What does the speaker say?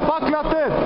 Patriatet.